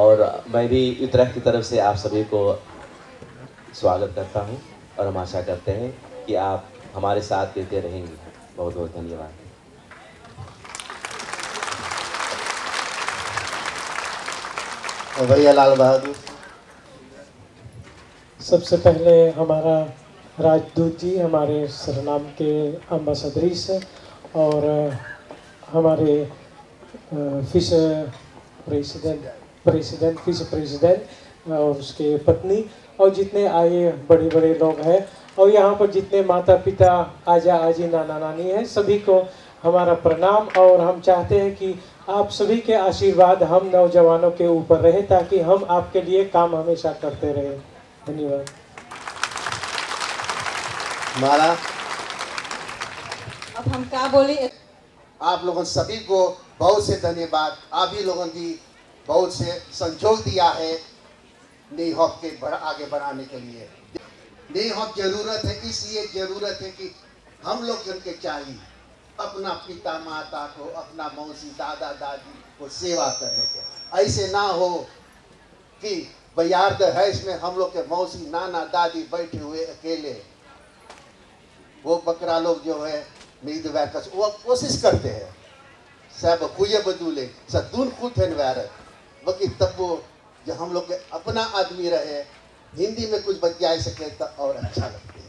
और मैं भी उत्तराखंड की तरफ़ से आप सभी को स्वागत करता हूँ और हम आशा करते हैं कि आप हमारे साथ देते रहेंगे। बहुत बहुत धन्यवाद। भैया लाल बहादुर। सबसे पहले हमारा राजदूत जी हमारे सरनाम के अम्बासडरीस और हमारे vice president president vice president और उसके पत्नी और जितने आए बड़े बड़े लोग हैं और यहाँ पर जितने माता पिता आजा आजी नाना नानी हैं सभी को हमारा प्रणाम और हम चाहते हैं कि आप सभी के आशीर्वाद हम नौजवानों के ऊपर रहे ताकि हम आपके लिए काम हमेशा करते रहें। धन्यवाद। माला। अब हम क्या बोले? आप लोगों सभी को बहुत से धन्यवाद। आप ही लोगों की बहुत से संजोग दिया है नी हॉक के बढ़ा, आगे बढ़ाने के लिए। नी हॉक ज़रूरत है, इसलिए ज़रूरत है कि हम लोग उनके चाहिए, अपना पिता माता को, अपना मौसी, दादा, दादी को सेवा करने के। ऐसे ना हो कि बयार्द है इसमें हम लोग के मौसी, नाना, दादी बैठे हुए अकेले। वो बकरा लोग जो है मीद वो कोशिश करते हैं। सब खुए बदूले सदून खुद है वैरत बाकी तब वो जो हम लोग के अपना आदमी रहे, हिंदी में कुछ बतिया सके तो और अच्छा लगता।